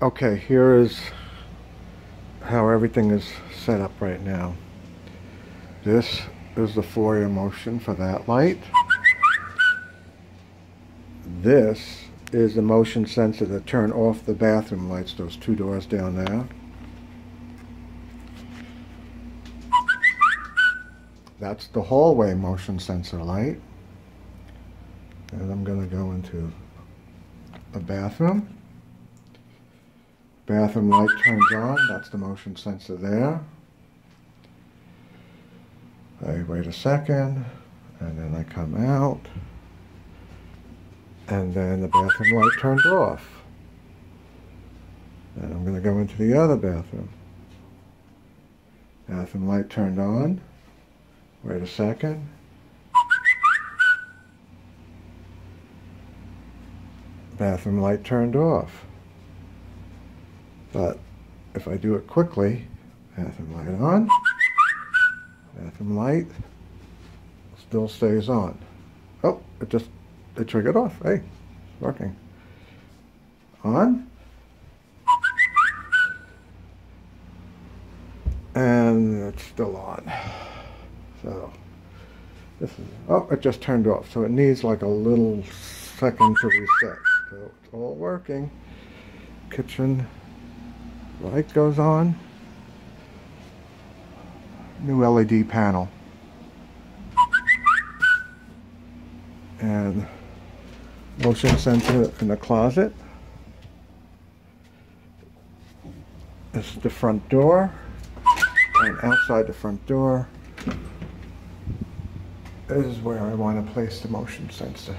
Okay, here is how everything is set up right now. This is the foyer motion for that light. This is the motion sensor to turn off the bathroom lights, those two doors down there. That's the hallway motion sensor light. And I'm going to go into the bathroom. Bathroom light turns on. That's the motion sensor there. I wait a second, and then I come out, and then the bathroom light turns off. And I'm going to go into the other bathroom. Bathroom light turned on. Wait a second. Bathroom light turned off. But if I do it quickly, bathroom light on, bathroom light still stays on. Oh, it just, it triggered off. Hey, it's working. On. And it's still on. So this is, oh, it just turned off. So it needs like a little second to reset. So it's all working. Kitchen light goes on. New LED panel. And motion sensor in the closet. This is the front door. And outside the front door this is where I want to place the motion sensor.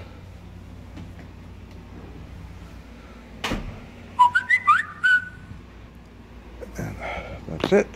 And that's it.